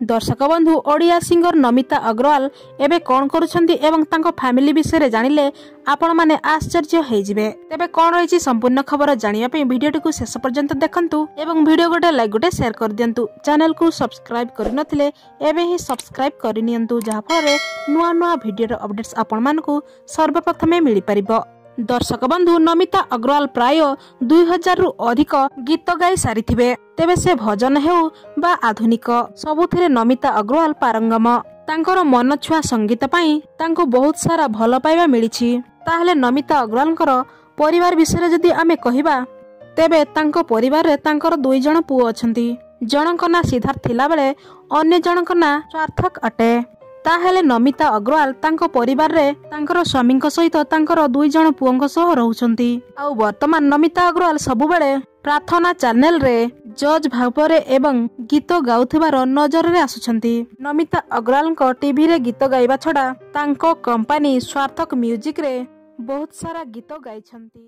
ଦର୍ଶକ ବନ୍ଧୁ ଓଡ଼ିଆ ସିଙ୍ଗର ନମିତା ଅଗ୍ରୱାଲ ଏବେ କ'ଣ କରୁଛନ୍ତି ଏବଂ ତାଙ୍କ ଫ୍ୟାମିଲି ବିଷୟରେ ଜାଣିଲେ ଆପଣମାନେ ଆଶ୍ଚର୍ଯ୍ୟ ହେଇଯିବେ। ତେବେ କ'ଣ ରହିଛି ସମ୍ପୂର୍ଣ୍ଣ ଖବର ଜାଣିବା ପାଇଁ ଭିଡ଼ିଓଟିକୁ ଶେଷ ପର୍ଯ୍ୟନ୍ତ ଦେଖନ୍ତୁ ଏବଂ ଭିଡ଼ିଓ ଗୋଟେ ଲାଇକ୍ ଗୋଟେ ସେୟାର କରିଦିଅନ୍ତୁ। ଚ୍ୟାନେଲକୁ ସବସ୍କ୍ରାଇବ୍ କରିନଥିଲେ ଏବେ ହିଁ ସବସ୍କ୍ରାଇବ୍ କରିନିଅନ୍ତୁ ଯାହାଫଳରେ ନୂଆ ନୂଆ ଭିଡ଼ିଓର ଅପଡେଟ୍ସ ଆପଣମାନଙ୍କୁ ସର୍ବପ୍ରଥମେ ମିଳିପାରିବ। ଦର୍ଶକ ବନ୍ଧୁ ନମିତା ଅଗ୍ରୱାଲ ପ୍ରାୟ ଦୁଇ ହଜାରରୁ ଅଧିକ ଗୀତ ଗାଇ ସାରିଥିବେ। ତେବେ ସେ ଭଜନ ହେଉ ବା ଆଧୁନିକ ସବୁଥିରେ ନମିତା ଅଗ୍ରୱାଲ ପାରଙ୍ଗମ। ତାଙ୍କର ମନଛୁଆ ସଙ୍ଗୀତ ପାଇଁ ତାଙ୍କୁ ବହୁତ ସାରା ଭଲ ପାଇବା ମିଳିଛି। ତାହେଲେ ନମିତା ଅଗ୍ରୱାଲଙ୍କର ପରିବାର ବିଷୟରେ ଯଦି ଆମେ କହିବା ତେବେ ତାଙ୍କ ପରିବାରରେ ତାଙ୍କର ଦୁଇ ଜଣ ପୁଅ ଅଛନ୍ତି। ଜଣଙ୍କ ନାଁ ସିଦ୍ଧାର୍ଥ ଥିଲାବେଳେ ଅନ୍ୟ ଜଣଙ୍କ ନାଁ ସ୍ୱାର୍ଥକ ଅଟେ। ତାହେଲେ ନମିତା ଅଗ୍ରୱାଲ ତାଙ୍କ ପରିବାରରେ ତାଙ୍କର ସ୍ୱାମୀଙ୍କ ସହିତ ତାଙ୍କର ଦୁଇ ଜଣ ପୁଅଙ୍କ ସହ ରହୁଛନ୍ତି। ଆଉ ବର୍ତ୍ତମାନ ନମିତା ଅଗ୍ରୱାଲ ସବୁବେଳେ ପ୍ରାର୍ଥନା ଚ୍ୟାନେଲରେ ଜଜ୍ ଭାବରେ ଏବଂ ଗୀତ ଗାଉଥିବାର ନଜରରେ ଆସୁଛନ୍ତି। ନମିତା ଅଗ୍ରୱାଲଙ୍କ ଟିଭିରେ ଗୀତ ଗାଇବା ଛଡ଼ା ତାଙ୍କ କମ୍ପାନୀ ସ୍ୱାର୍ଥକ ମ୍ୟୁଜିକରେ ବହୁତ ସାରା ଗୀତ ଗାଇଛନ୍ତି।